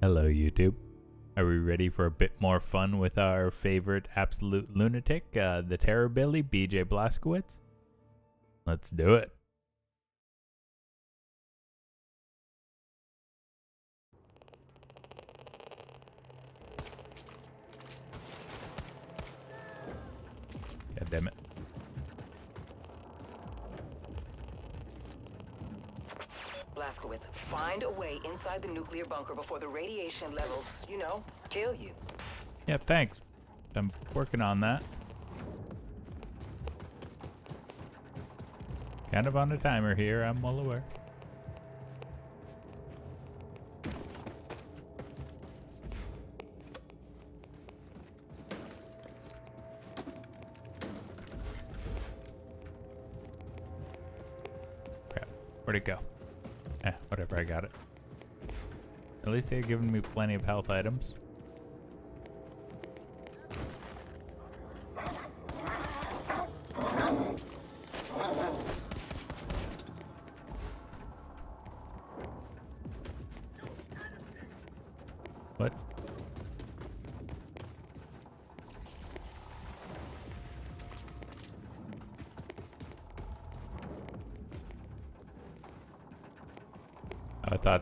Hello, YouTube. Are we ready for a bit more fun with our favorite absolute lunatic, uh, the Terror Billy, BJ Blazkowicz? Let's do it. God damn it. Blazkowicz, find a way inside the nuclear bunker before the radiation levels, you know, kill you. Yeah, thanks. I'm working on that. Kind of on a timer here, I'm well aware. Crap, where'd it go? Whatever, I got it. At least they've given me plenty of health items.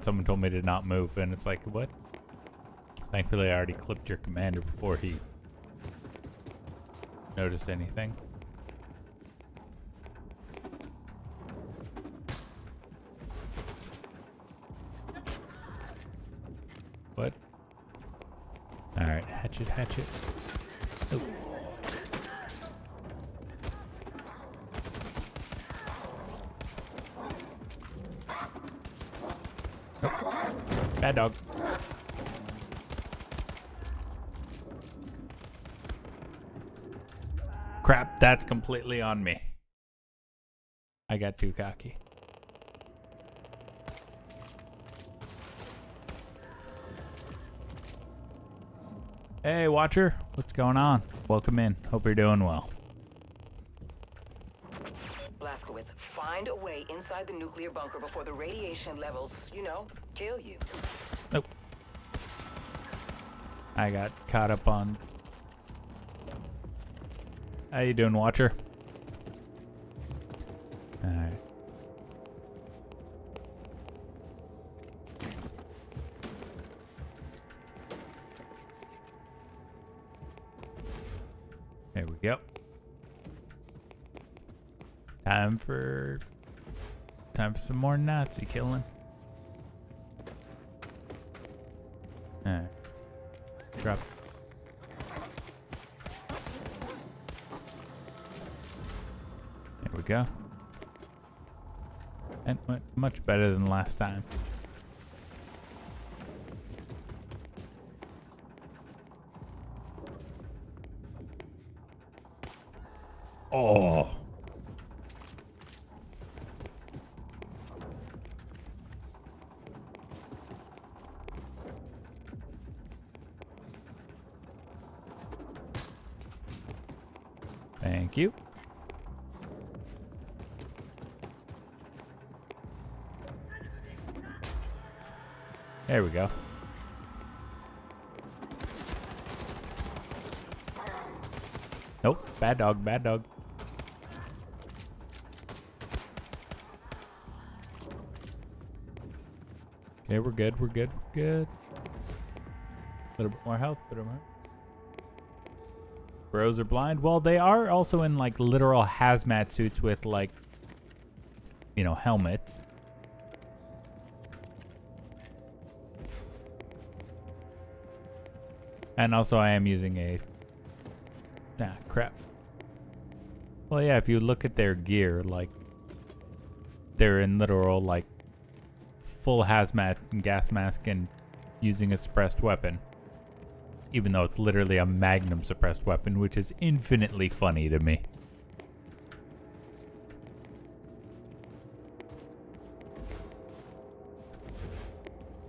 Someone told me to not move, and it's like, what? Thankfully, I already clipped your commander before he noticed anything. What? Alright, hatchet, hatchet. Oh. Dog. Crap, that's completely on me. I got too cocky. Hey, Watcher. What's going on? Welcome in. Hope you're doing well. Blazkowicz, find a way inside the nuclear bunker before the radiation levels, you know, kill you. I got caught up on. How you doing, Watcher? Alright. There we go. Time for time for some more Nazi killing. Go. And much better than last time. Bad dog, bad dog. Okay, we're good, we're good, we're good. A little bit more health, bit more. Bros are blind. Well, they are also in like literal hazmat suits with like, you know, helmets. And also I am using a... Ah, crap. Well, yeah, if you look at their gear, like, they're in literal, like, full hazmat and gas mask and using a suppressed weapon. Even though it's literally a magnum suppressed weapon, which is infinitely funny to me.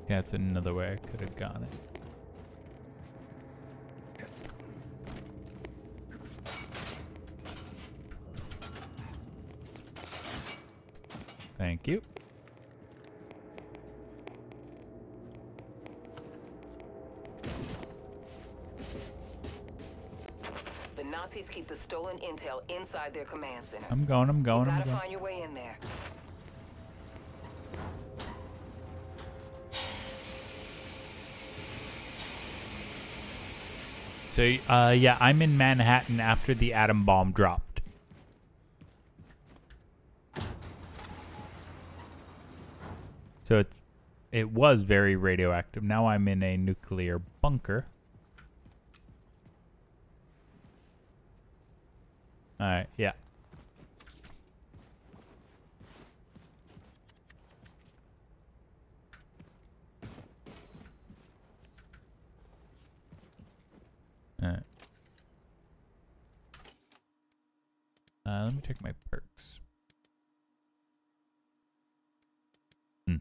Yeah, another way I could have gone it. You. The Nazis keep the stolen intel inside their command center. I'm going, I'm going, you I'm going. find your way in there. So, uh, yeah, I'm in Manhattan after the atom bomb drop. So it's, it was very radioactive. Now I'm in a nuclear bunker. Alright, yeah. Alright. Uh, let me check my perks. Hmm.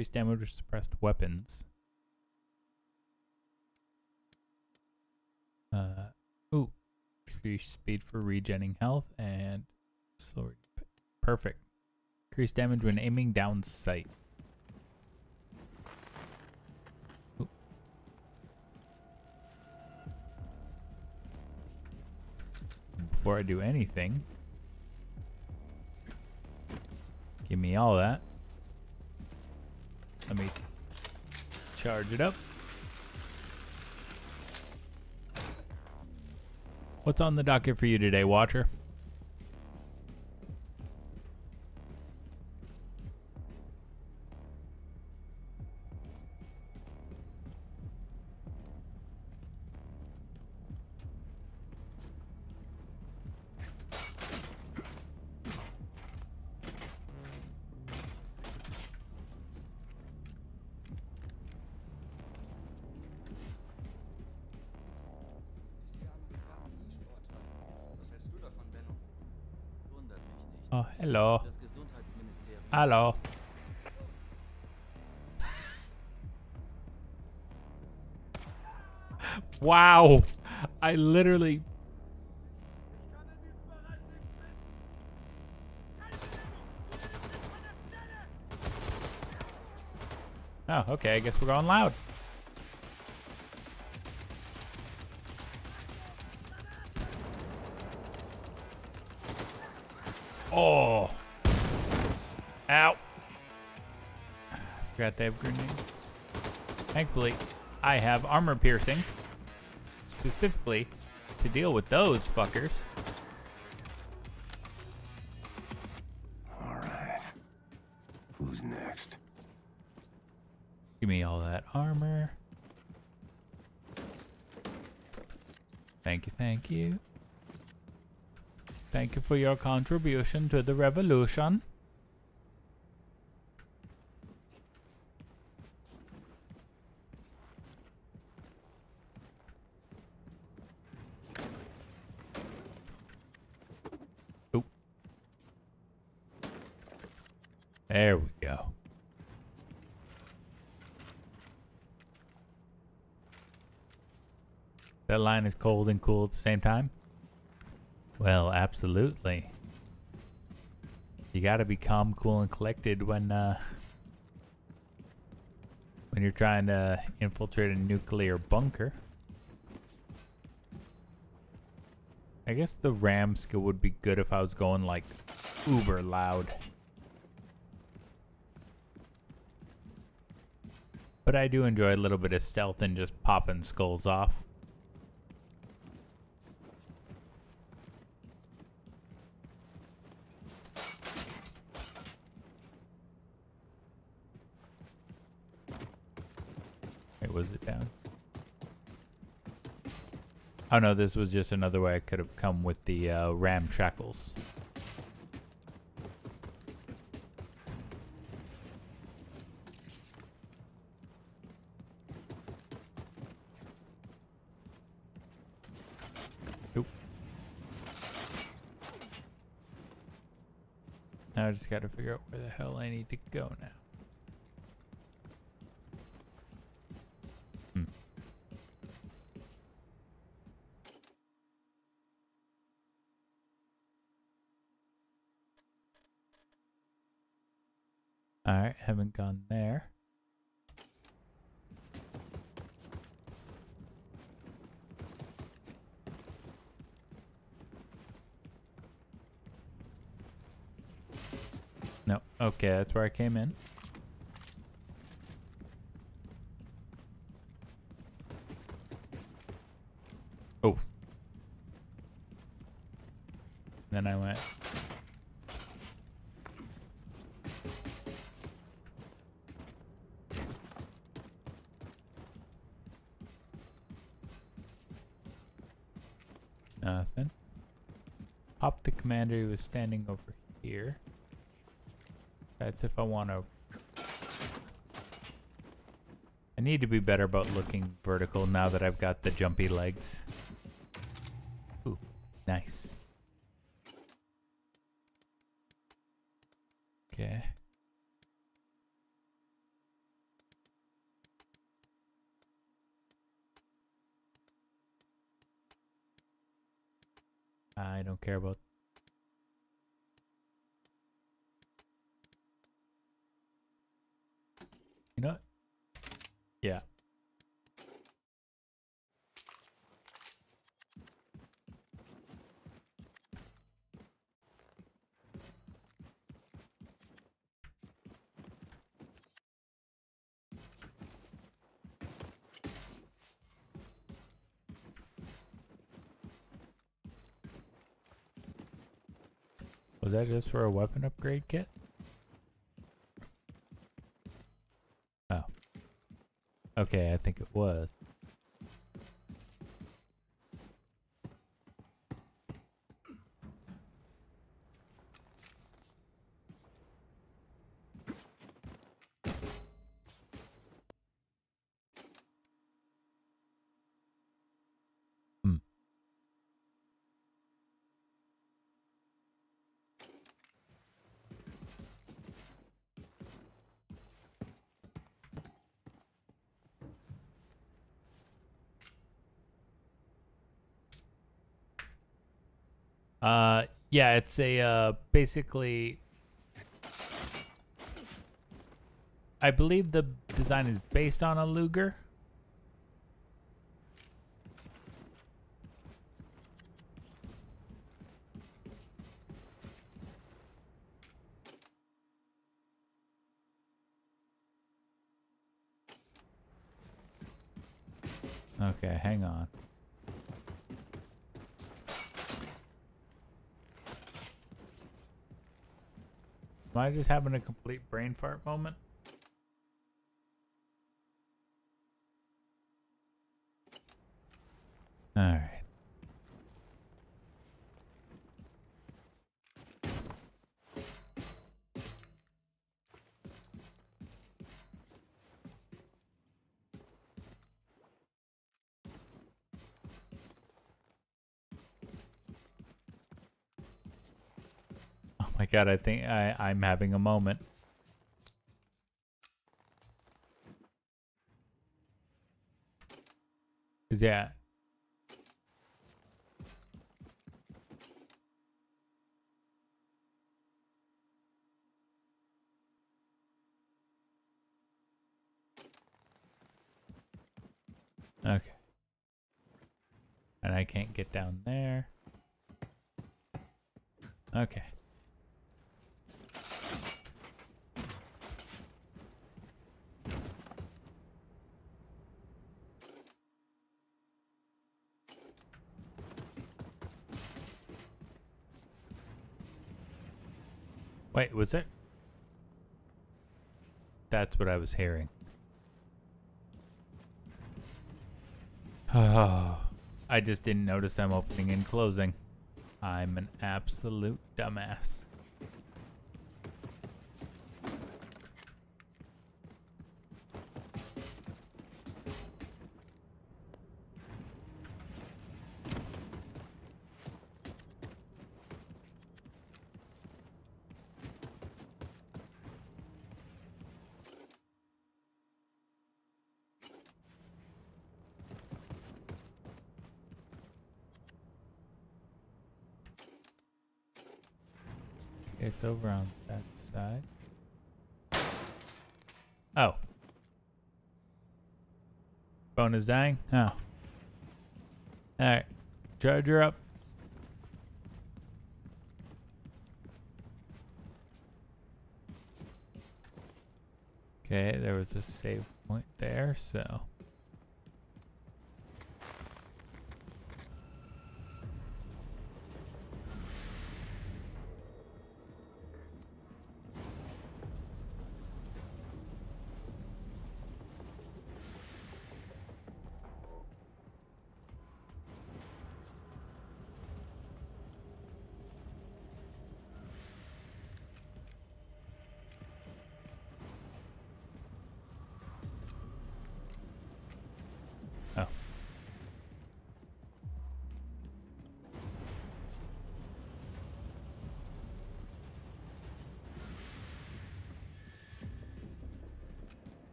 Increase damage with suppressed weapons. Uh, ooh. Increase speed for regenning health and slower. Perfect. Increase damage when aiming down sight. Before I do anything, give me all that. Let me charge it up. What's on the docket for you today, Watcher? Wow. I literally. Oh, okay. I guess we're going loud. Oh. Ow. Forgot they have grenades. Thankfully, I have armor piercing. Specifically to deal with those fuckers. All right. Who's next? Give me all that armor. Thank you, thank you. Thank you for your contribution to the revolution. Oop. There we go. Is cold and cool at the same time? Well, absolutely. You gotta be calm, cool, and collected when, uh, when you're trying to infiltrate a nuclear bunker. I guess the ram skill would be good if I was going, like, uber loud. But I do enjoy a little bit of stealth and just popping skulls off. Wait, was it down? Oh no, this was just another way I could have come with the uh, ram shackles. Oop. Now I just gotta figure out where the hell I need to go now. Hmm. Alright, haven't gone there. Okay, that's where I came in. Oh. Then I went. Nothing. Pop the commander was standing over here. That's if I want to. I need to be better about looking vertical now that I've got the jumpy legs. Ooh, nice. Okay. I don't care about You know what? Yeah. Was that just for a weapon upgrade kit? Oh. Okay, I think it was. Hmm. Uh, yeah, it's a uh, basically. I believe the design is based on a Luger. Okay, hang on. Am I just having a complete brain fart moment? Alright. Oh my god, I think I, I'm having a moment. Yeah. Okay. And I can't get down there. Okay. Wait, was it? That's what I was hearing. Oh, I just didn't notice them opening and closing. I'm an absolute dumbass. dying? Oh. Alright. Charger up. Okay, there was a save point there, so...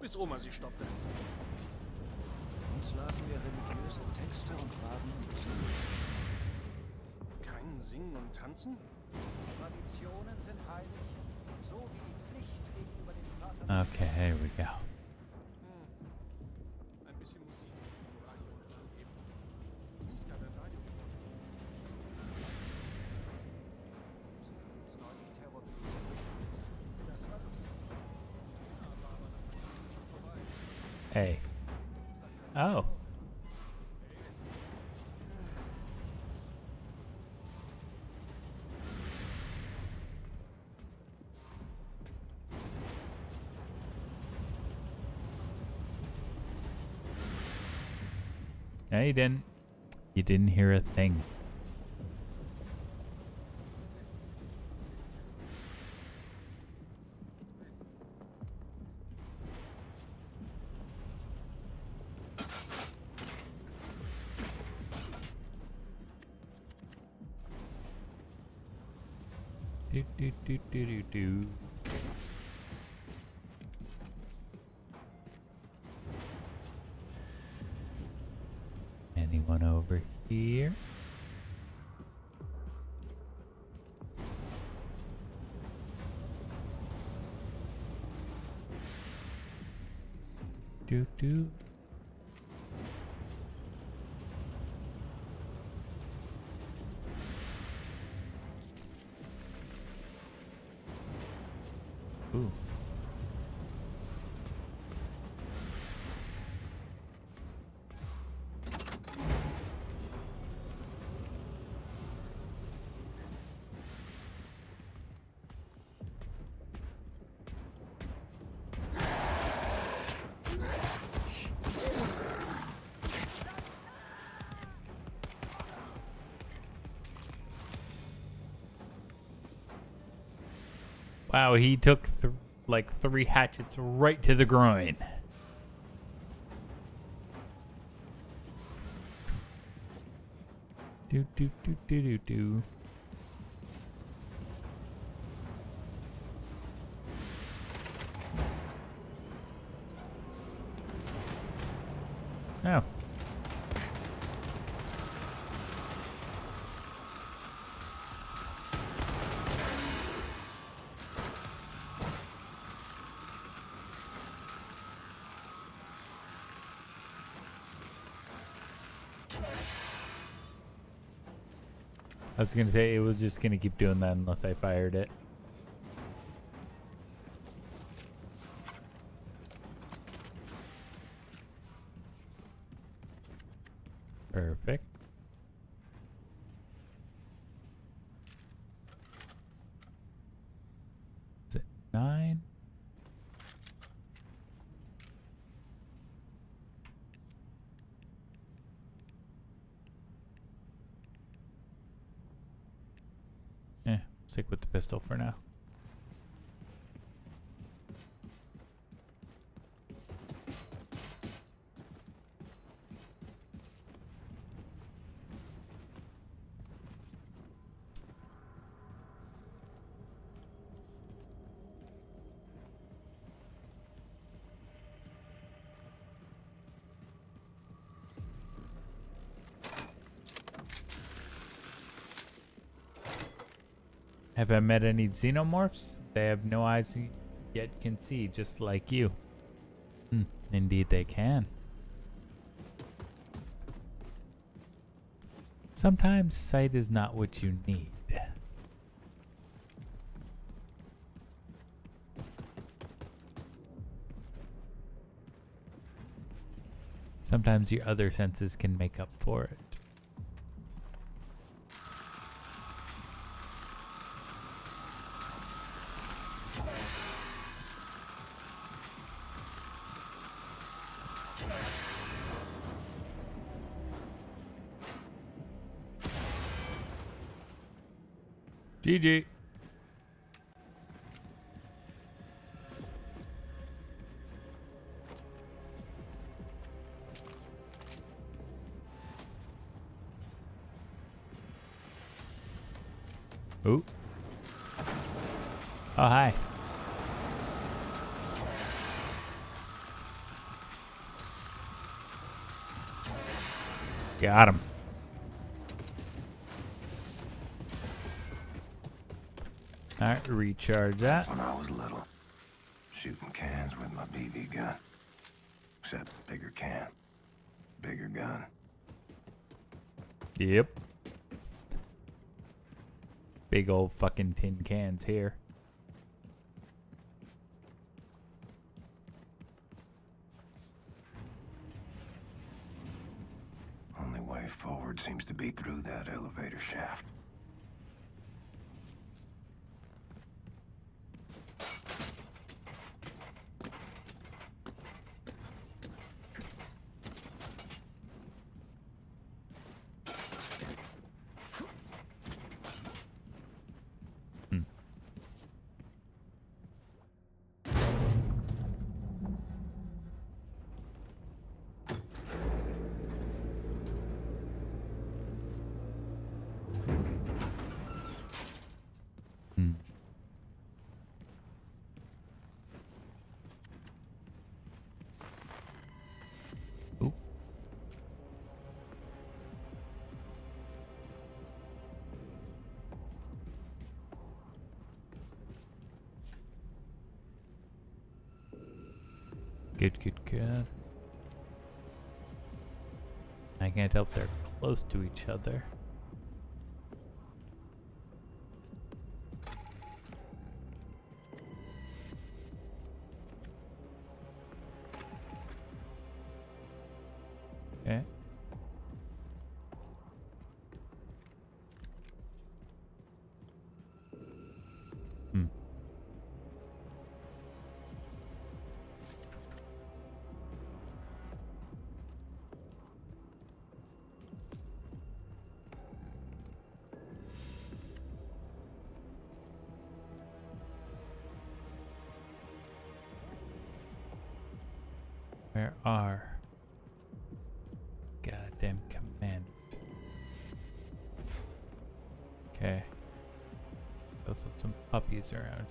bis Oma sie stoppte. Uns lasen wir religiöse Texte und waren Kein Singen und Tanzen? Traditionen sind heilig, so wie die Pflicht gegenüber dem Vater. Okay, here we go. Oh. No, you didn't. You didn't hear a thing. Do do do do do do. Anyone over here? Do do. Wow, he took th- like three hatchets right to the groin. Do do do do do do. Was gonna say it was just gonna keep doing that unless I fired it. Perfect. Is it nine? Eh, stick with the pistol for now. Have I met any xenomorphs? They have no eyes yet can see, just like you. Hmm, indeed they can. Sometimes sight is not what you need. Sometimes your other senses can make up for it. GG. Ooh. Oh, hi. Got him. Alright, recharge that. When I was little, shooting cans with my BB gun. Except bigger can, bigger gun. Yep. Big old fucking tin cans here. Good, good, good. I can't help they're close to each other. Some around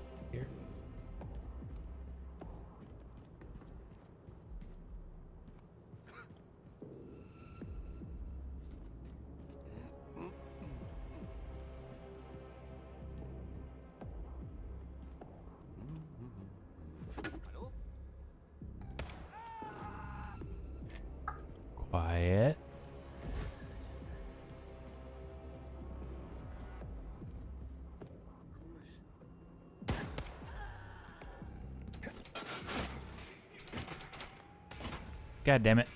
God damn it.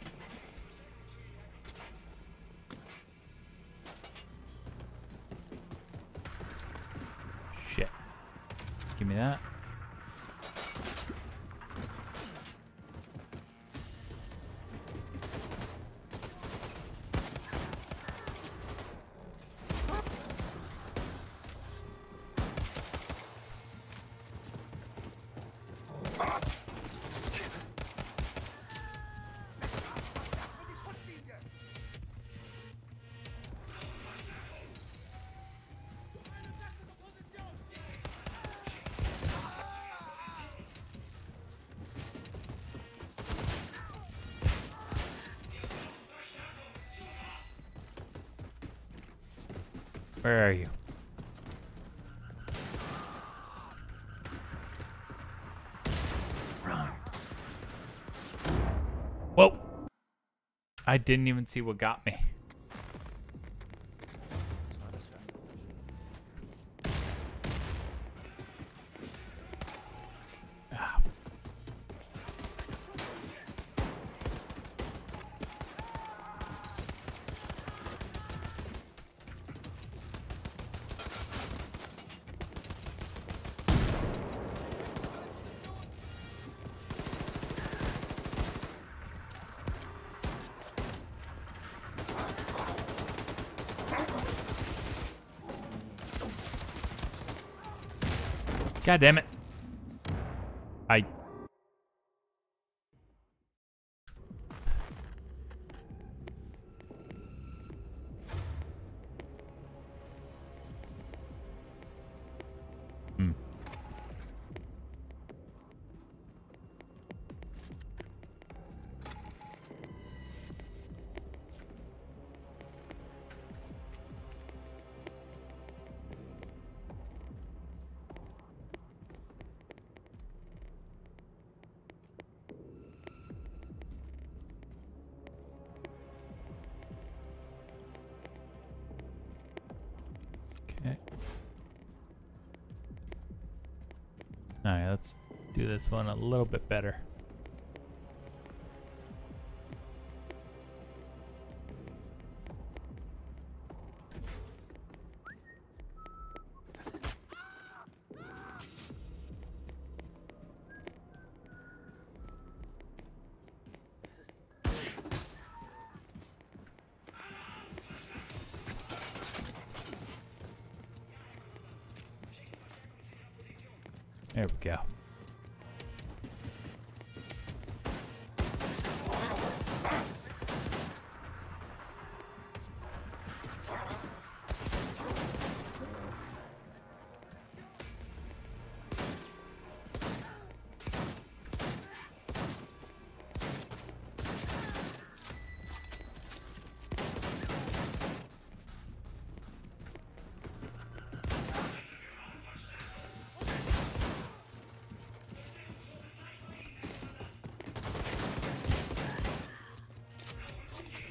Where are you? Run. Whoa! I didn't even see what got me. God damn it. Do this one a little bit better.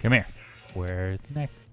Come here. Where's next?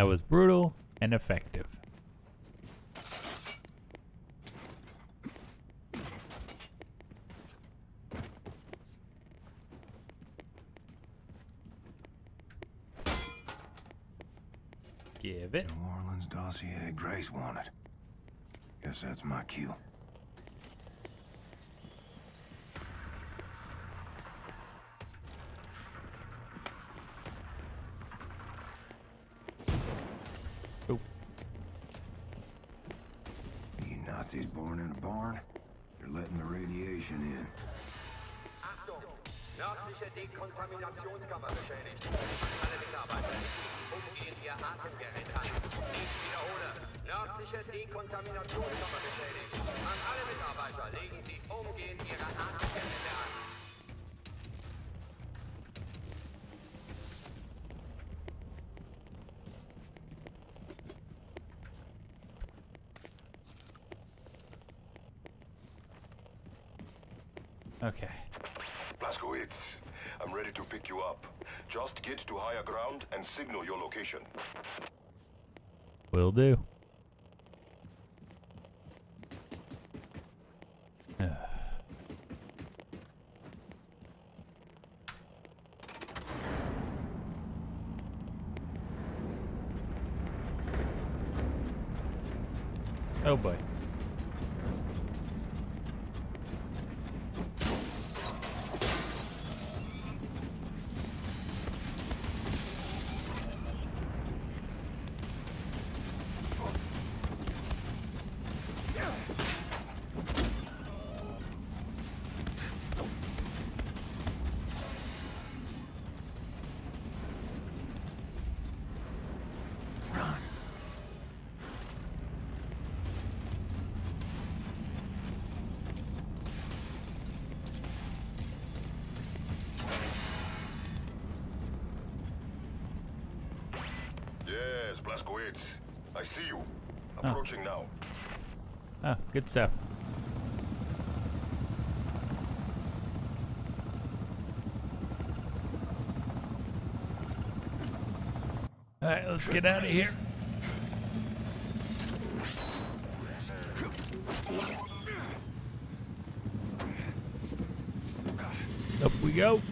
That was brutal and effective. Give it. New Orleans dossier Grace wanted. Guess that's my cue. Okay. Blazkowicz, I'm ready to pick you up. Just get to higher ground and signal your location. Will do. I see you. Oh. Approaching now. Oh, good stuff. Alright, let's get out of here. Up we go.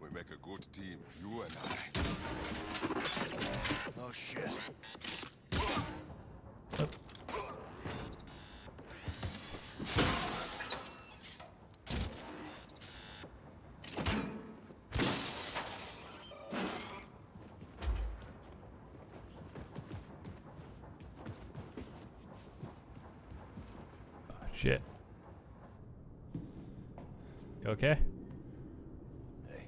We make a good team, you and I. Oh, shit. Oh, shit. You okay? Hey.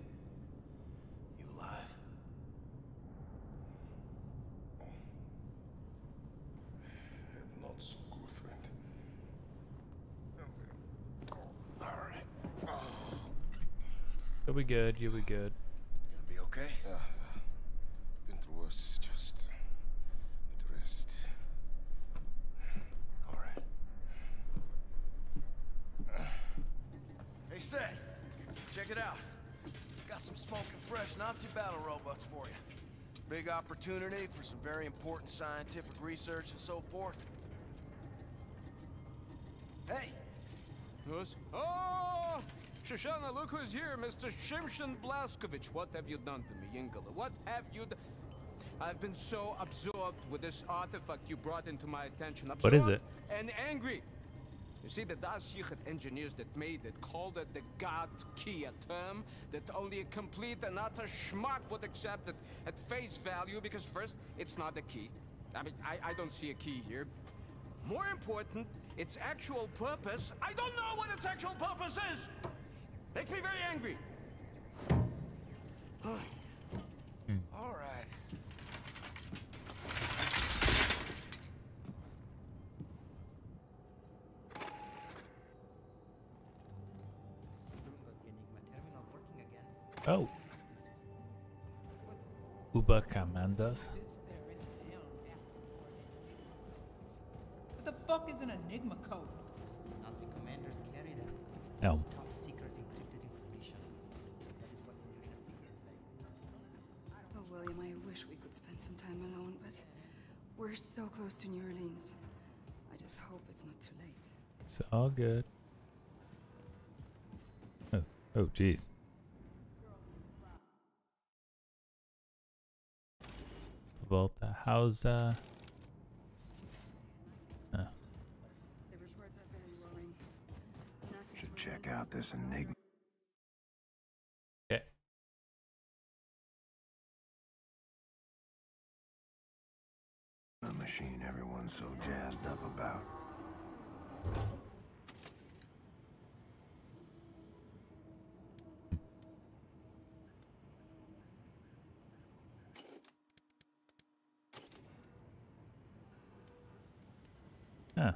You alive? Not so good, friend. All right. You'll be good. You'll be good. Gonna be okay? Been through worse. Just need to rest. All right. Uh. Hey, Set. Check it out. Got some smoking fresh Nazi battle robots for you. Big opportunity for some very important scientific research and so forth. Hey, Yes? Oh! Look who's here, Mr. Shimshon Blazkowicz. What have you done to me, Ingela? What have you done? I've been so absorbed with this artifact you brought into my attention. What is it? And angry. You see, the Da'at Yichud engineers that made it called it the God key, a term that only a complete and utter schmuck would accept it at face value because first, it's not a key. I mean, I, I don't see a key here. More important, its actual purpose. I don't know what its actual purpose is! Makes me very angry. Hmm. all right. Oh. Uber Commandos. What the fuck is an Enigma code? We're so close to New Orleans. I just hope it's not too late. It's all good. Oh, oh, jeez. Volta. How's uh? Oh. The reports are very Should check out this enigma. Machine everyone's so jazzed up about. Oh.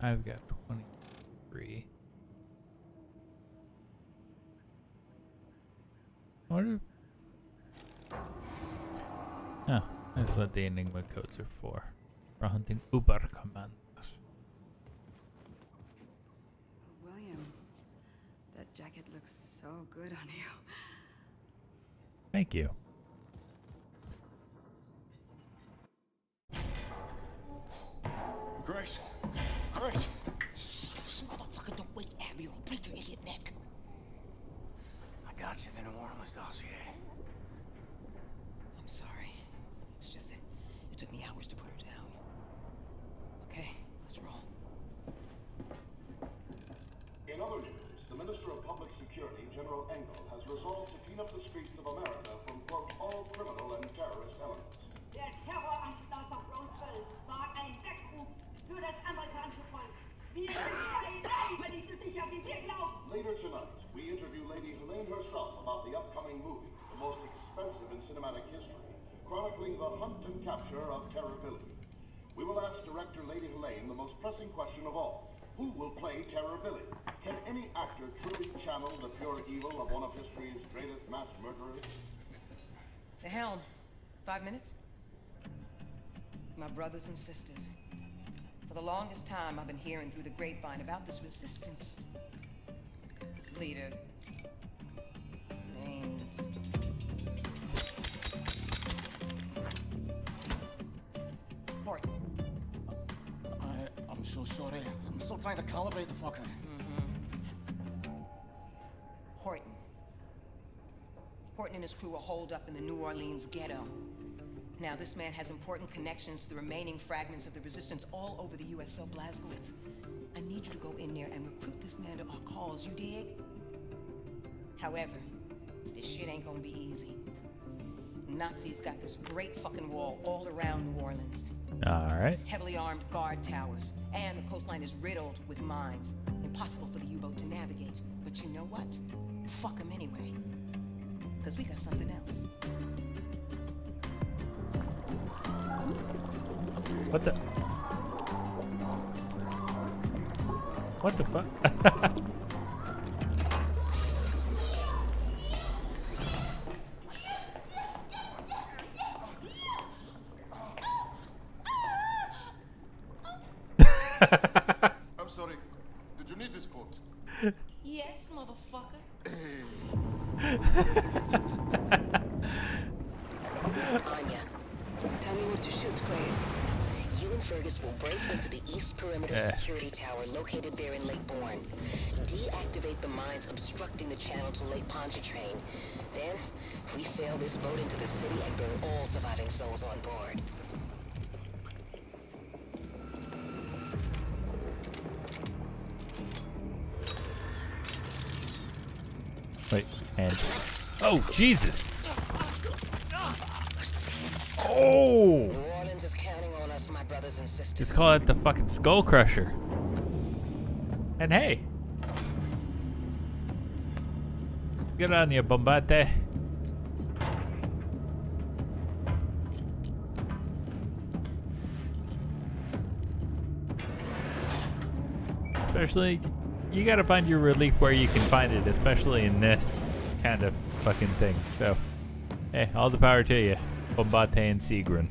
I've got 23. What if... Oh, that's what the Enigma codes are for. For hunting Uber commandos. William, that jacket looks so good on you. Thank you. Grace! Grace! This motherfucker don't waste Abby or I'll break your idiot neck. I got you the New Orleans dossier. I'm sorry. It's just that it took me hours to put her down. Okay, let's roll. In other news, the Minister of Public Security, General Engel, has resolved to clean up the streets of America from, quote, all criminal and terrorist elements. Der Terroranschlag auf Roswell war ein Weckruf für das amerikanische Volk. Wir sind bei nicht so sicher, wie wir glauben. Later tonight, we interview Lady Helene herself about the upcoming movie, the most expensive in cinematic history, chronicling the hunt and capture of Terror Billy. We will ask director Lady Helene the most pressing question of all. Who will play Terror Billy? Can any actor truly channel the pure evil of one of history's greatest mass murderers? The helm. Five minutes? My brothers and sisters. For the longest time, I've been hearing through the grapevine about this resistance. Leader. So sorry. I'm still trying to calibrate the fucker. Mm-hmm. Horton. Horton and his crew are holed up in the New Orleans ghetto. Now, this man has important connections to the remaining fragments of the resistance all over the U.S., so Blazkowicz, I need you to go in there and recruit this man to our cause, you dig? However, this shit ain't gonna be easy. Nazis got this great fucking wall all around New Orleans. Alright. Heavily armed guard towers, and the coastline is riddled with mines. Impossible for the U-boat to navigate. But you know what? Fuck them anyway. Because we got something else. What the? What the fuck? I'm sorry. Did you need this coat? Yes, motherfucker. Anya, tell me what to shoot, Grace. You and Fergus will break into the east perimeter Eh. security tower located there in Lake Borgne. Deactivate the mines obstructing the channel to Lake Pontchartrain. Then, we sail this boat into the city and bring all surviving souls on board. Wait, and oh Jesus! Oh! New Orleans is counting on us, my brothers and sisters. Just call it the fucking Skull Crusher. And hey, good on you, Bombate. Especially, you gotta find your relief where you can find it, especially in this kind of fucking thing. So, hey, all the power to you, Bombate and Sigrun.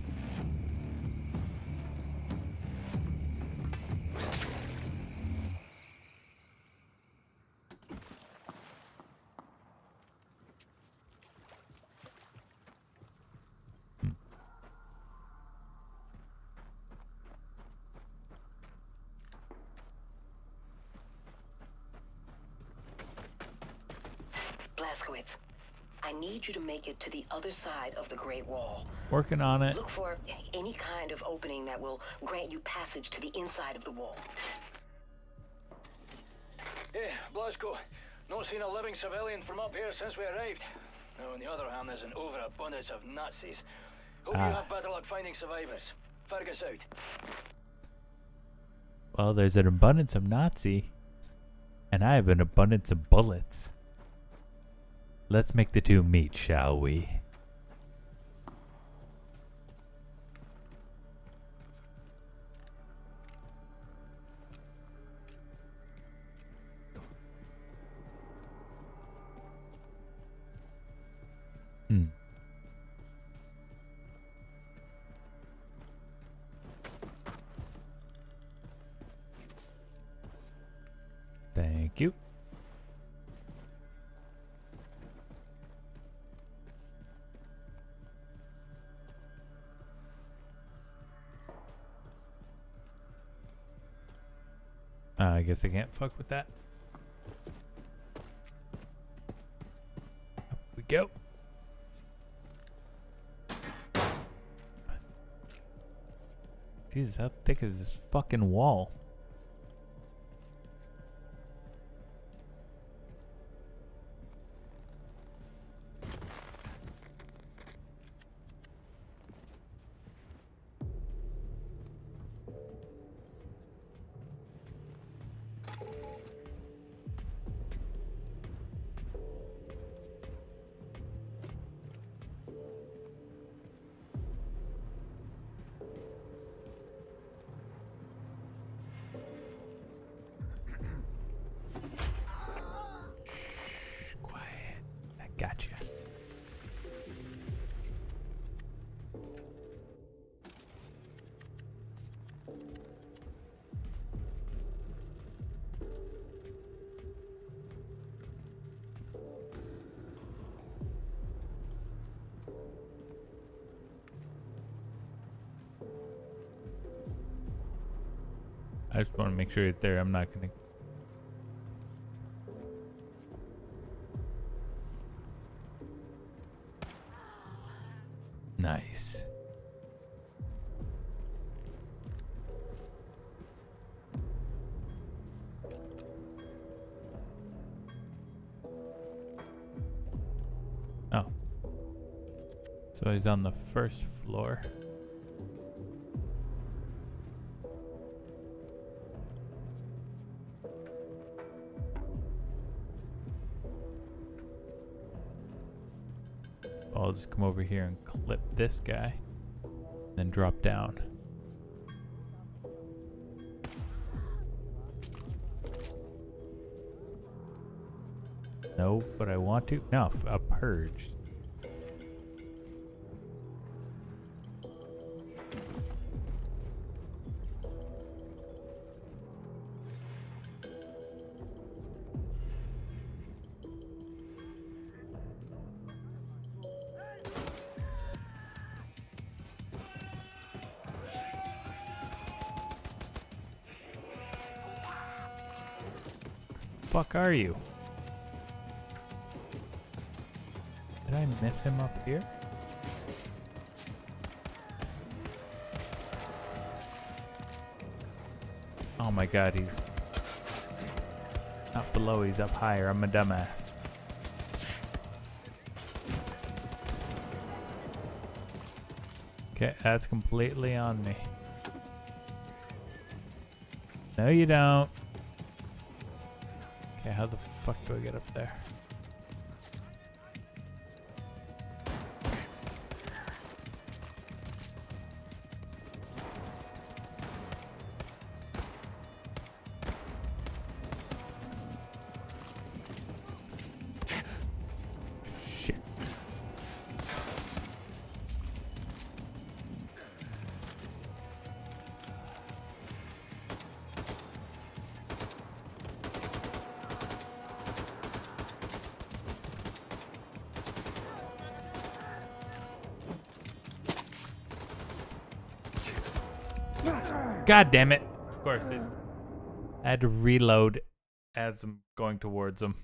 Make it to the other side of the Great Wall. Working on it. Look for any kind of opening that will grant you passage to the inside of the wall. Hey, Blasco. Not seen a living civilian from up here since we arrived. Now, on the other hand, there's an overabundance of Nazis. Hope you Ah. have better luck finding survivors. Fergus out. Well, there's an abundance of Nazi, and I have an abundance of bullets. Let's make the two meet, shall we? Hmm. Thank you. Uh, I guess I can't fuck with that. Up we go. Jesus, how thick is this fucking wall? I just want to make sure it's there. I'm not gonna Nice. Oh. So he's on the first floor. Just come over here and clip this guy. Then drop down. No, but I want to. No, a purge. Are you? Did I miss him up here? Oh my god, he's not below, he's up higher. I'm a dumbass. Okay, that's completely on me. No, you don't. Okay, how the fuck do I get up there? God damn it. Of course, it, mm. I had to reload as I'm going towards him.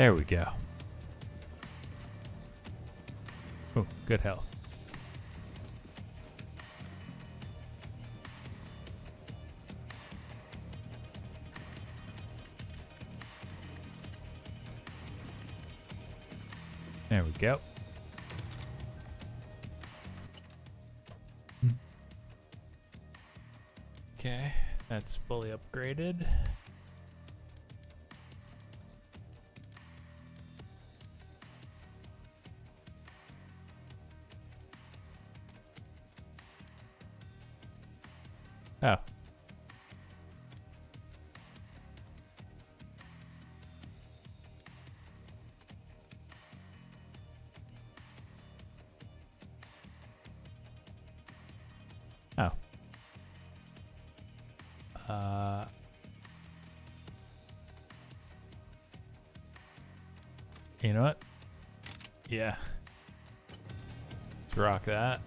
There we go. Oh, good health. There we go. Okay, that's fully upgraded. You know what? Yeah. Let's rock that.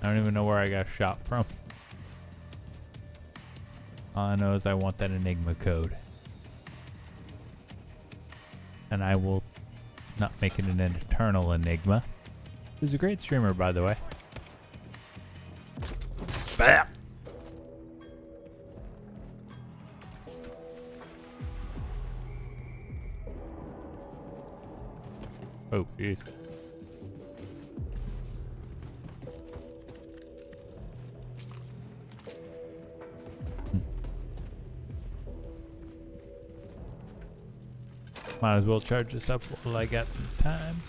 I don't even know where I got shot from. All I know is I want that Enigma code. And I will not make it an eternal Enigma. Who's a great streamer, by the way. Bam! Oh, jeez. Hmm. Might as well charge this up while I got some time.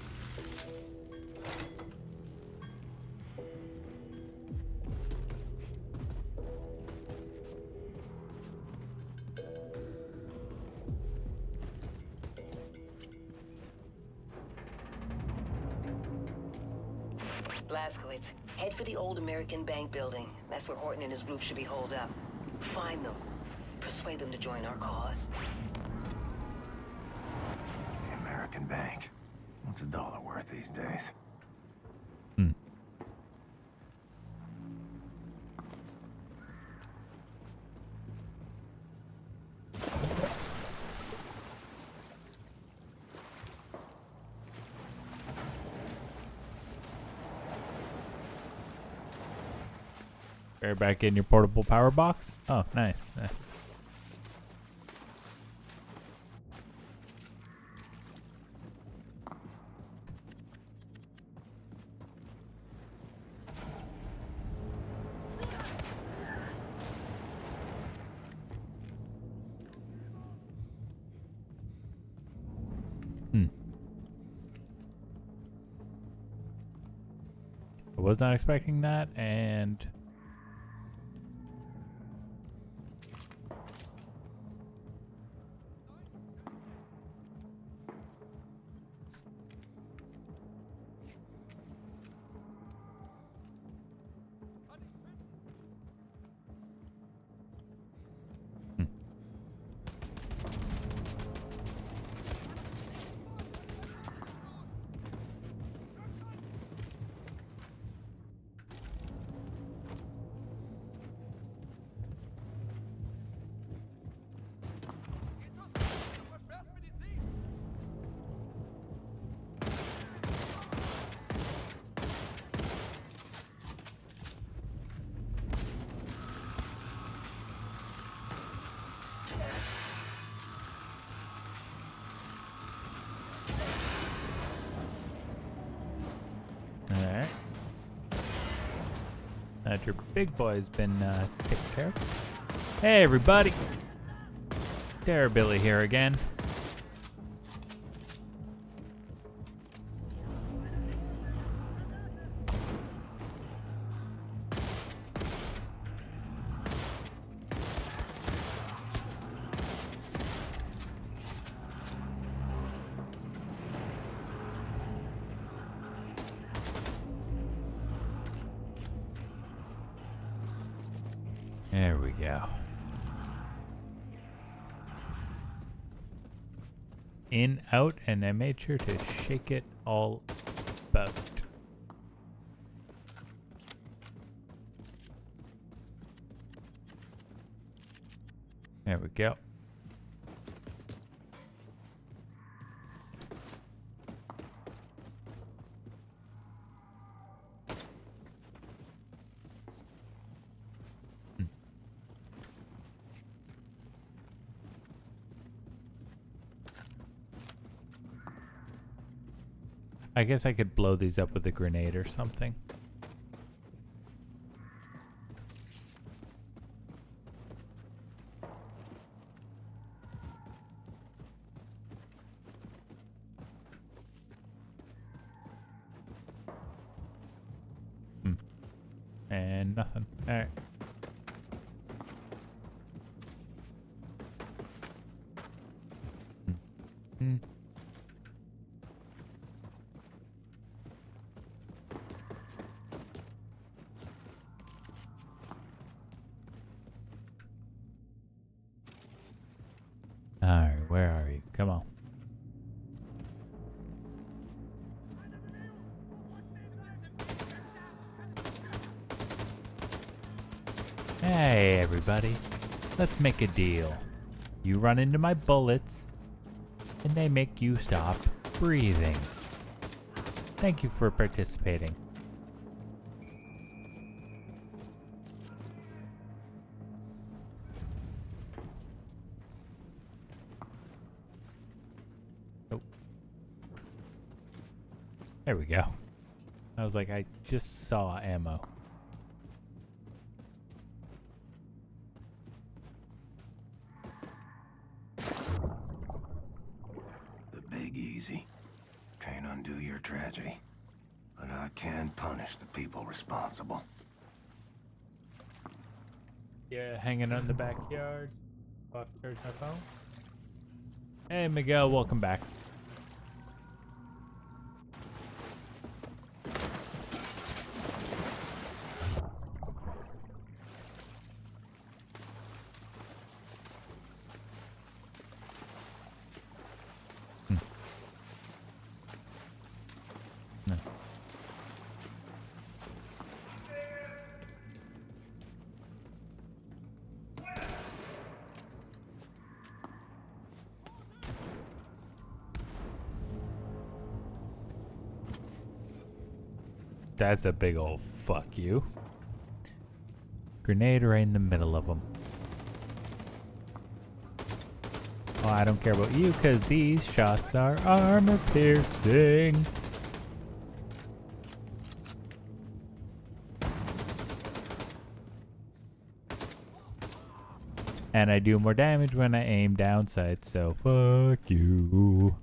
Bear back in your portable power box. Oh, nice, nice. Hmm. I was not expecting that, and big boy's been uh, taken care of. Hey everybody! Terror Billy here again. Go. In, out, and I made sure to shake it all about. Guess I could blow these up with a grenade or something. Make a deal. You run into my bullets, and they make you stop breathing. Thank you for participating. Oh. There we go. I was like, I just saw ammo. The big easy. Can't undo your tragedy. But I can punish the people responsible. Yeah, hanging out in the backyard. Fuck, charge my phone. Hey, Miguel, welcome back. That's a big old fuck you. Grenade right in the middle of them. Oh, I don't care about you because these shots are armor piercing. And I do more damage when I aim down sight, so fuck you.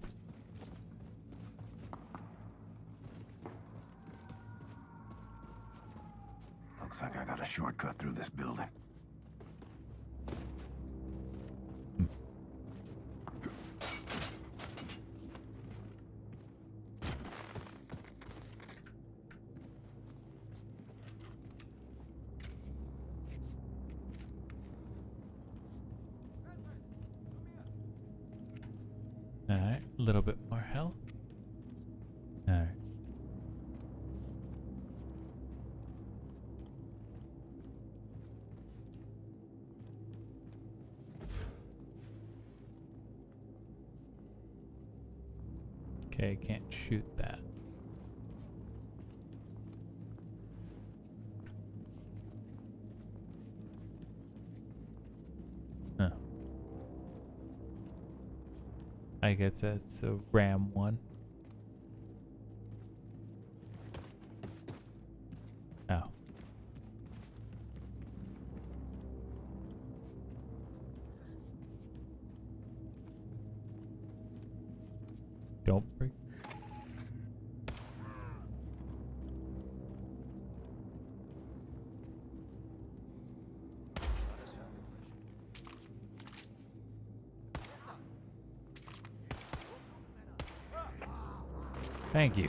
I guess that's a RAM one. Thank you.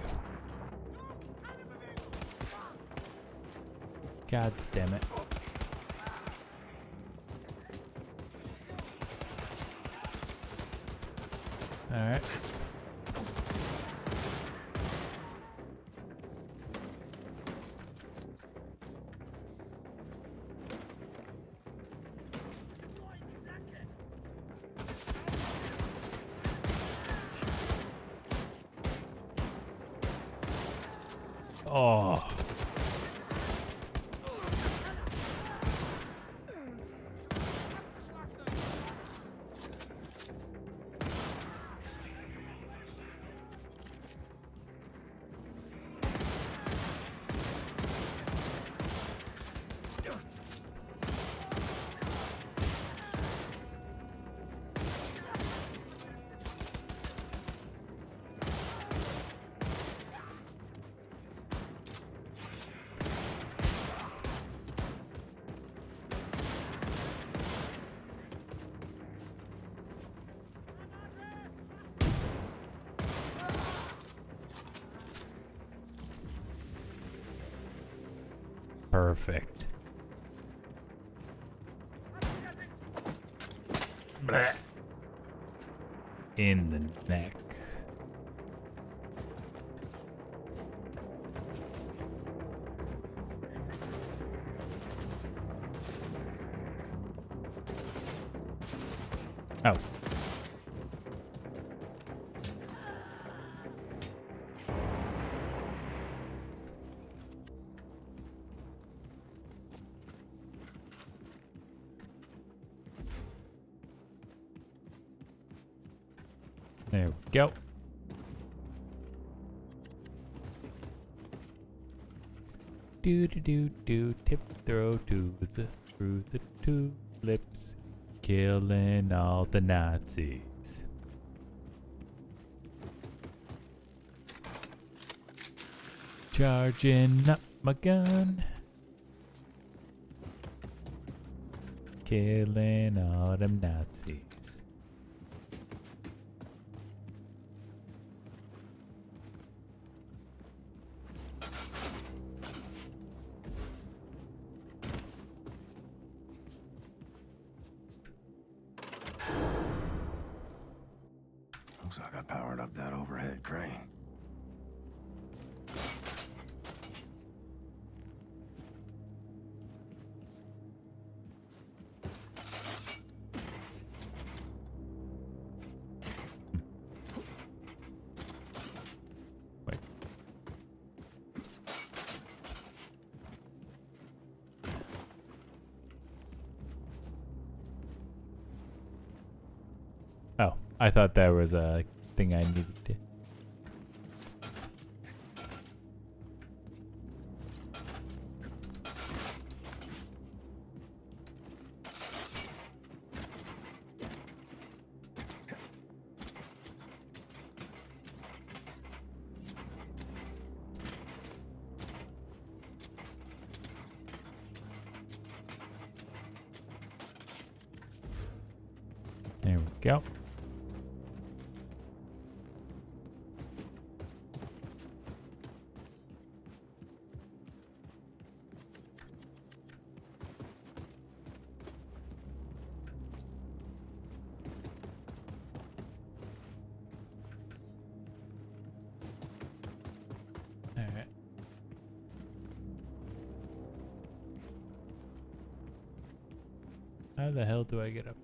God damn it. Alright. Go. Do do do do tip throw to the through the two tulips, killing all the Nazis. Charging up my gun. Killing all them Nazis. I powered up that overhead crane. Oh, I thought there was a thing I needed the hell do I get up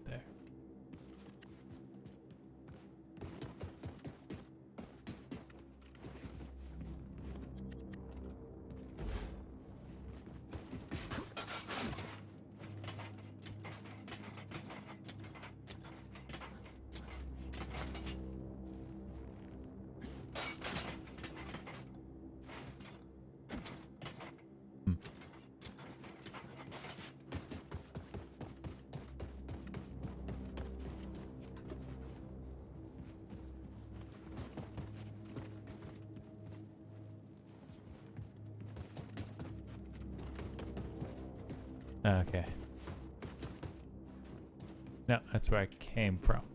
came from.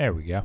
There we go.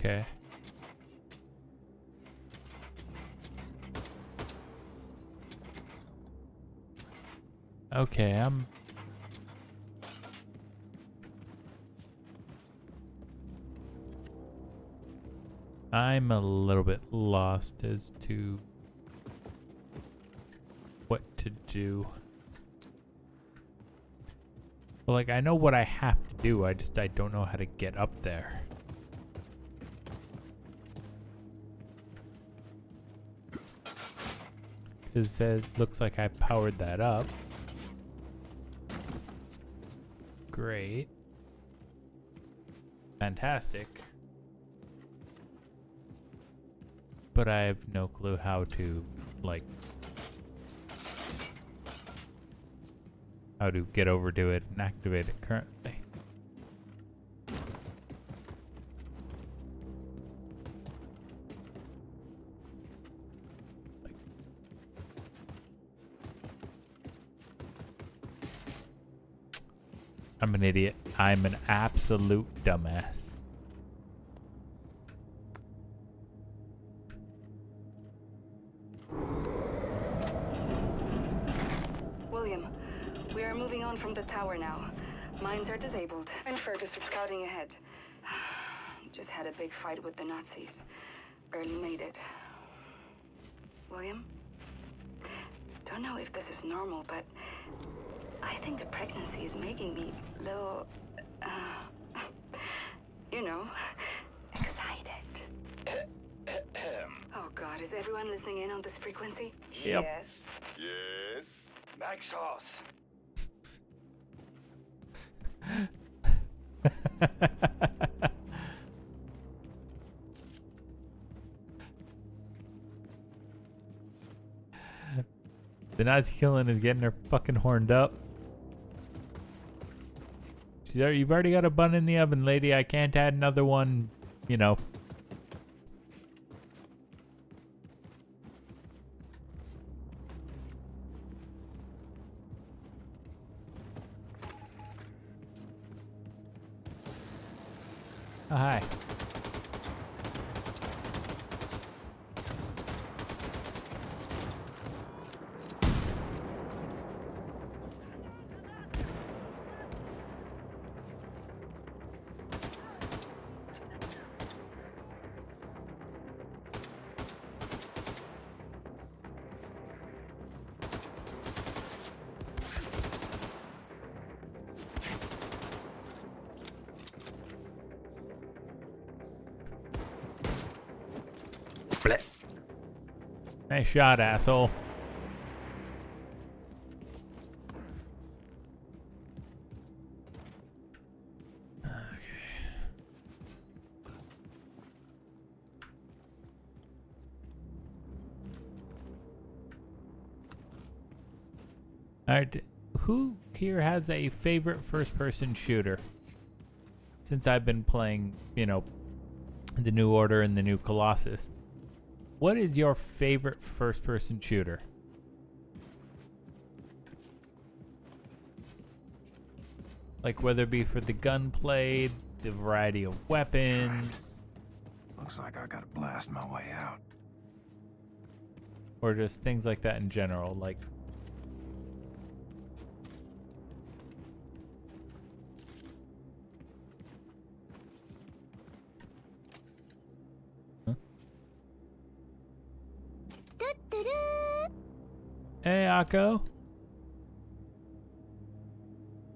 Okay. Okay, I'm I'm a little bit lost as to what to do. Well, like I know what I have to do, I just I don't know how to get up there. It looks like I powered that up. Great. Fantastic. But I have no clue how to, like, how to get over to it and activate it currently. I'm an idiot. I'm an absolute dumbass. William, we are moving on from the tower now. Mines are disabled, and Fergus is scouting ahead. Just had a big fight with the Nazis. Barely made it. William? Don't know if this is normal, but I think the pregnancy is making me a little uh, you know, excited. oh God, is everyone listening in on this frequency? Yep. Yes. Yes? Maxos. the Nazi killing is getting her fucking horned up. You've already got a bun in the oven, lady. I can't add another one, you know. Shot, asshole. Alright, who here has a favorite first-person shooter? Since I've been playing, you know, the New Order and the new Colossus. What is your favorite first-person shooter? Like whether it be for the gunplay, the variety of weapons, Looks like I gotta blast my way out. or just things like that in general. Like, hey, Akko.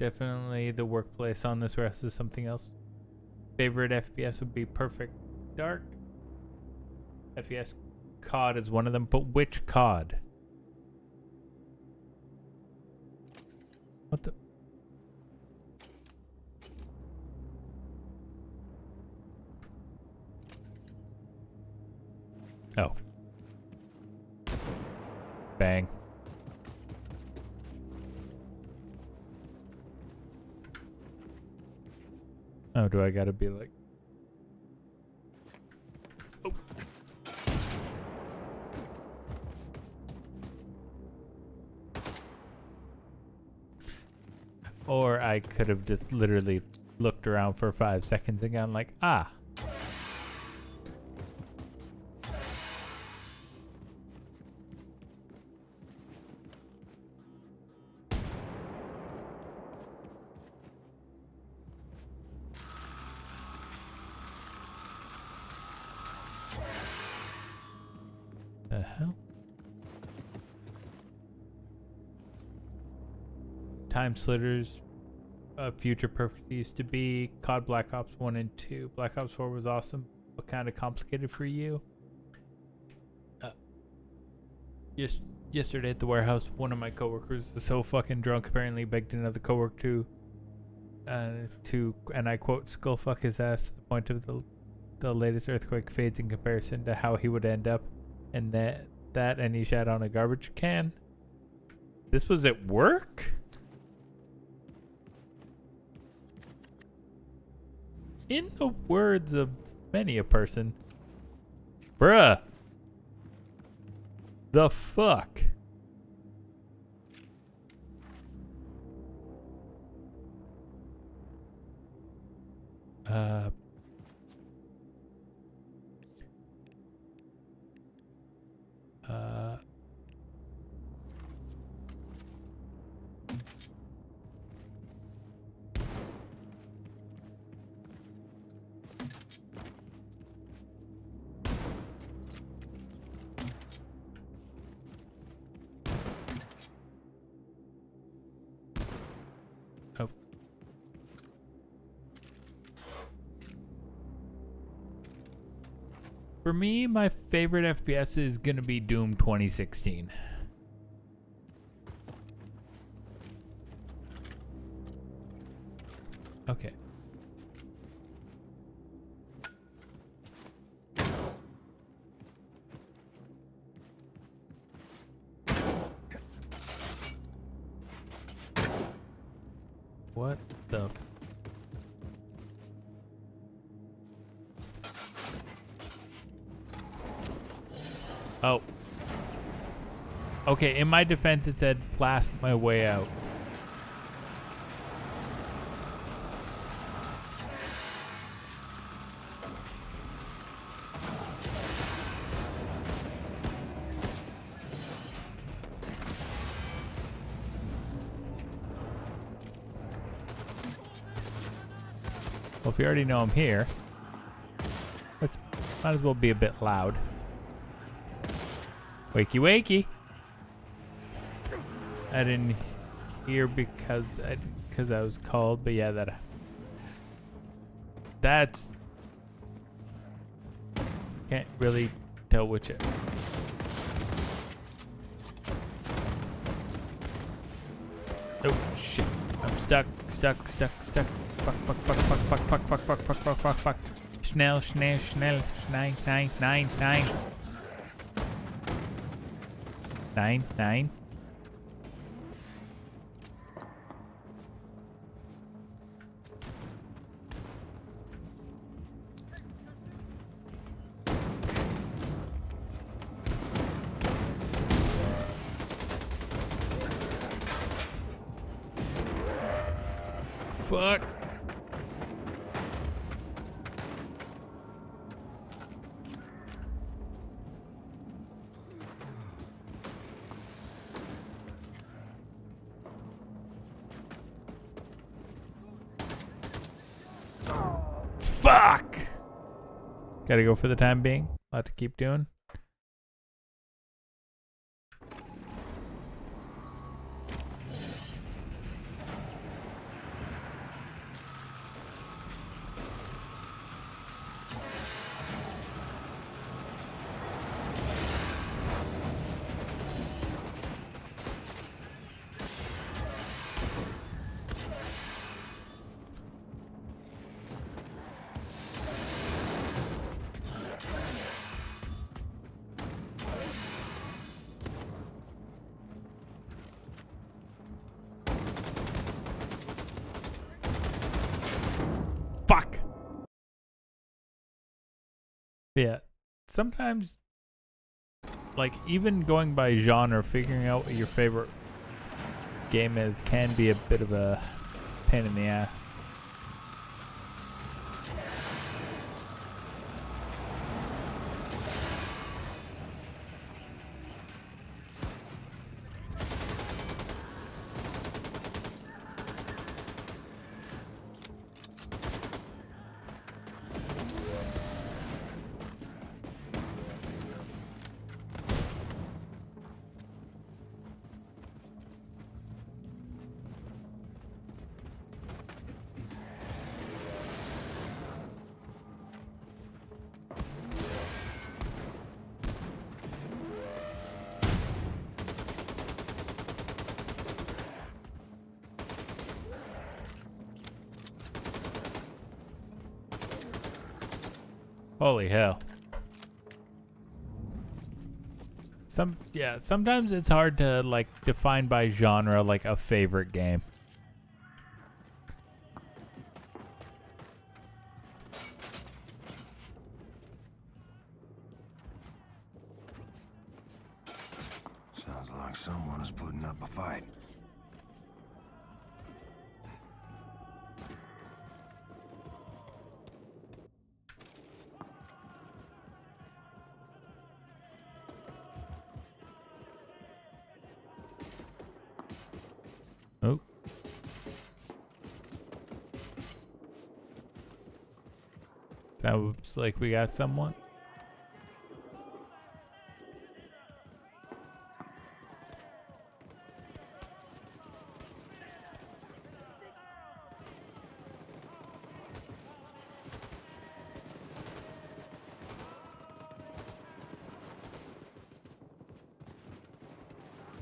Definitely the workplace on this rest is something else. Favorite FPS would be Perfect Dark. FPS COD is one of them, but which COD? What the? Oh. Do I gotta be like... Or I could have just literally looked around for five seconds and gone like, ah. TimeSplitters, uh, Future Perfect used to be. COD Black Ops 1 and 2. Black Ops 4 was awesome, but kind of complicated for you. Uh, yes, yesterday at the warehouse, one of my coworkers was so fucking drunk, apparently begged another coworker to, uh, to, and I quote, skull fuck his ass to the point of the, the latest earthquake fades in comparison to how he would end up. And that, that, and he shat on a garbage can. This was at work? In the words of many a person, bruh, the fuck? Uh, For me, my favorite FPS is gonna be Doom 2016. Okay. Okay, in my defense, it said blast my way out. Well, if you already know I'm here, let's might as well be a bit loud. Wakey wakey. I didn't hear because I because I was called, but yeah, that that's can't really tell which it. Oh shit! I'm stuck, stuck, stuck, stuck. Fuck, fuck, fuck, fuck, fuck, fuck, fuck, fuck, fuck, fuck, fuck, fuck. Schnell, schnell, schnell. Nein, nein, nein, nein. Nine, nine. Gotta go for the time being. Lot to keep doing. Sometimes, like, even going by genre, figuring out what your favorite game is can be a bit of a pain in the ass. Holy hell. Some yeah, sometimes it's hard to like define by genre like a favorite game. like we got someone.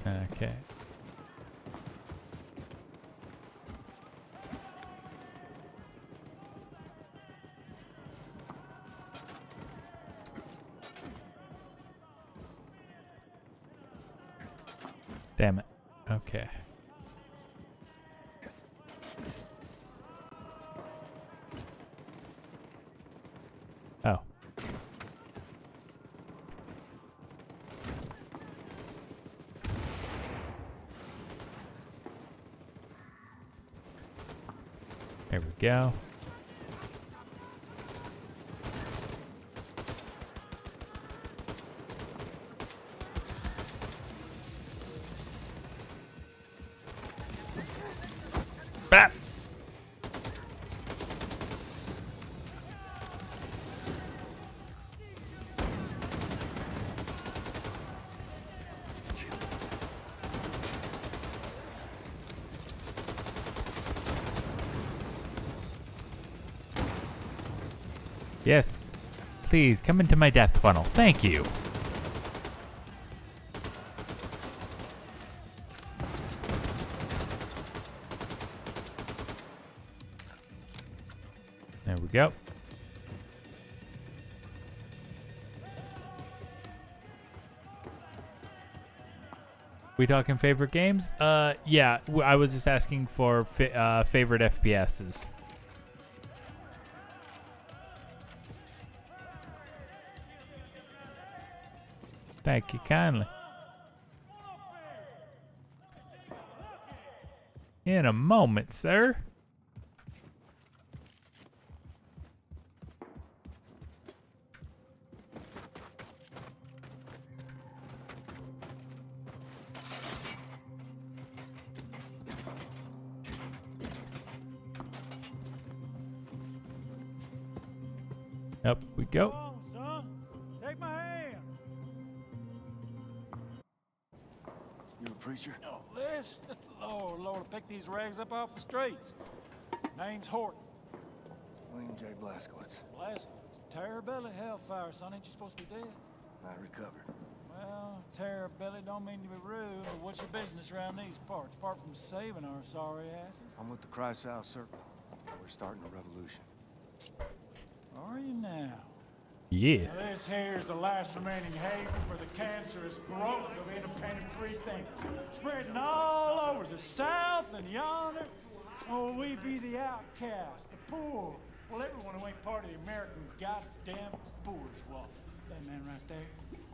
Okay. Okay. Oh. There we go. Please come into my death funnel. Thank you. There we go. We talking favorite games? Uh, yeah. I was just asking for uh, favorite FPSs. Thank you kindly. In a moment, sir. Up we go. Streets. Name's Horton. William J. Blazkowicz. Last Terror-Billy hellfire, son. Ain't you supposed to be dead? I recovered. Well, Terror-Billy don't mean to be rude, but what's your business around these parts, apart from saving our sorry asses? I'm with the Kreisau Circle. We're starting a revolution. Are you now? Yeah. Now, this here's the last remaining haven for the cancerous growth of independent free thinkers, spreading all over the South and yonder. Oh, we be the outcast, the poor. Well, everyone who ain't part of the American goddamn bourgeois. That man right there,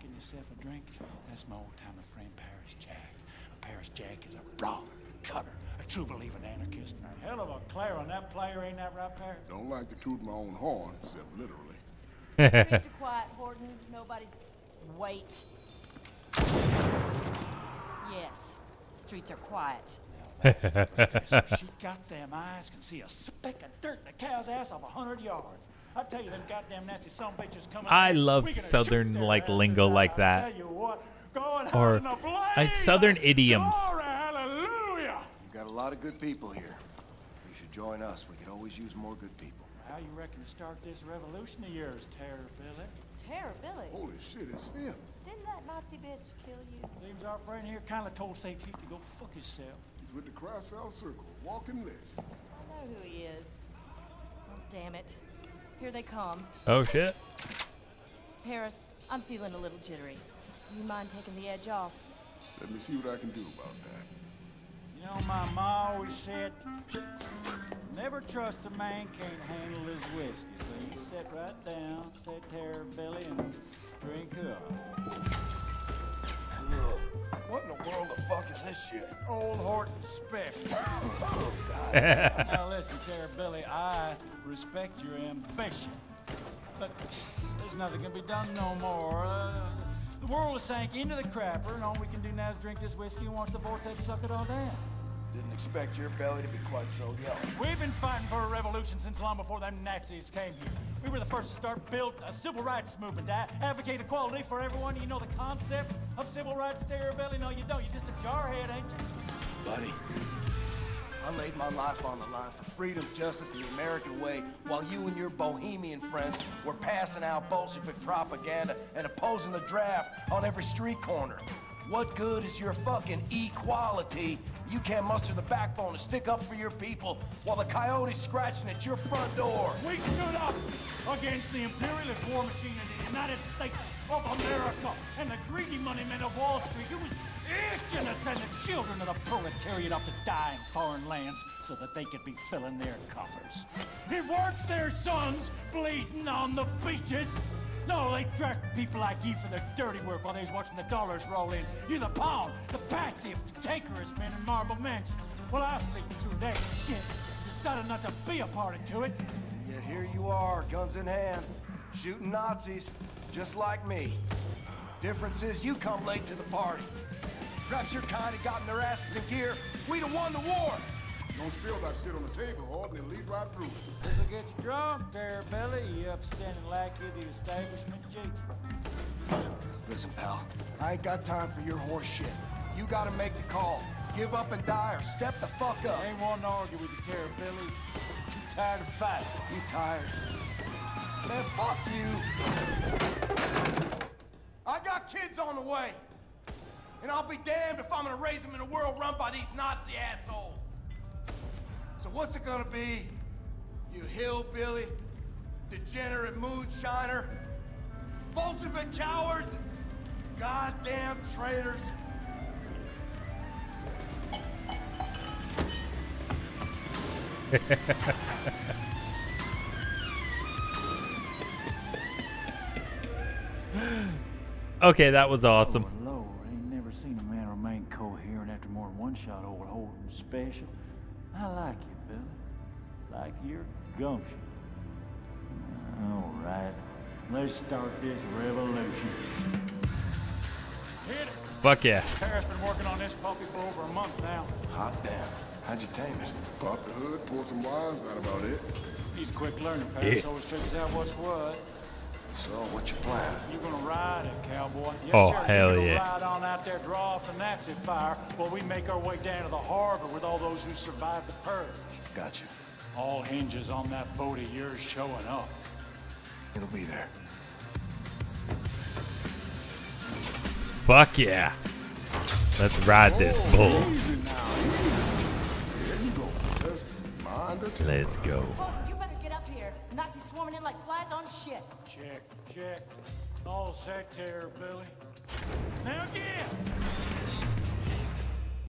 getting yourself a drink, that's my old-timer friend Paris Jack. Paris Jack is a brawler, a cutter, a true believing anarchist, and a hell of a clarinet player, ain't that right, Paris? Don't like to toot my own horn, except literally. Streets are quiet, Horton. Nobody's. Wait. Yes, streets are quiet. Professor, she got them eyes, can see a speck of dirt in a cow's ass off a hundred yards. I tell you, them goddamn Nazi son bitches coming. I love southern like lingo out. like I that. Tell you what, going Or in blaze like southern idioms. Glory, hallelujah. We've got a lot of good people here. You should join us. We could always use more good people. How you reckon to start this revolution of yours, Terror Billy? Terror, Billy. Holy shit, it's him. Didn't that Nazi bitch kill you? Seems our friend here kind of told St. Pete to go fuck himself. He's with the Kreisau Circle, walking legend. I know who he is. Oh, damn it. Here they come. Oh shit. Paris, I'm feeling a little jittery. You mind taking the edge off? Let me see what I can do about that. You know, my ma always said, never trust a man can't handle his whiskey. So you sit right down, say there, Billy, and drink up. What in the world the fuck is this shit? Old Horton special. oh, now listen, Terror Billy, I respect your ambition. But there's nothing can be done no more. Uh, the world has sank into the crapper, and all we can do now is drink this whiskey and watch the vortex suck it all down. Didn't expect your belly to be quite so young. We've been fighting for a revolution since long before them Nazis came here. We were the first to start build a civil rights movement to advocate equality for everyone. You know the concept of civil rights, Terror Billy? No, you don't. You're just a jarhead, ain't you? Buddy, I laid my life on the line for freedom, justice, and the American way, while you and your bohemian friends were passing out Bolshevik propaganda and opposing the draft on every street corner. What good is your fucking equality? You can't muster the backbone to stick up for your people while the coyote's scratching at your front door. We stood up against the imperialist war machine in the United States of America and the greedy money men of Wall Street who was itching to send the children of the proletariat off to die in foreign lands so that they could be filling their coffers. It weren't their sons bleeding on the beaches. No, they draft people like you for their dirty work while they was watching the dollars roll in. You're the pawn, the passive, the takerest men in Marble Mansion. Well, I see through that shit. Decided not to be a party to it. Yet here you are, guns in hand, shooting Nazis, just like me. Difference is you come late to the party. Perhaps your kind had gotten their asses in gear, we'd have won the war. Don't spill that shit on the table, Hard, and then lead right through. This'll get you drunk, there, Billy. You upstanding lackey of the establishment, Jake. Listen, pal, I ain't got time for your horse shit. You gotta make the call. Give up and die or step the fuck up. I Ain't wanting to argue with you, Terror Billy. Too tired of fighting. You tired? Man, fuck you. I got kids on the way. And I'll be damned if I'm gonna raise them in a world run by these Nazi assholes. So what's it gonna be? You hillbilly, degenerate moonshiner, Bolshevik cowards, goddamn traitors. Okay, that was awesome. Oh, Lord, ain't never seen a man remain coherent after more than one shot over holding special. I like you, Billy. Like your gumption. All right, let's start this revolution. Hit it. Fuck yeah. Tara's been working on this puppy for over a month now. Hot damn. How'd you tame it? Pop the hood, pull some wires, that about it. He's a quick learner, Paris. Yeah. Always figures out what's what. So, what's your plan? You gonna ride it, cowboy? Yes, Oh, sir. hell you gonna yeah. Ride on out there, draw off the Nazi fire, while we make our way down to the harbor with all those who survived the purge. Gotcha. All hinges on that boat of yours showing up. It'll be there. Fuck yeah. Let's ride this oh, bull. Easy now, easy. There you go. Just mind the temper. Let's go. Oh, get swarming in like flies on shit. Check, check. All set there, Billy. Now again.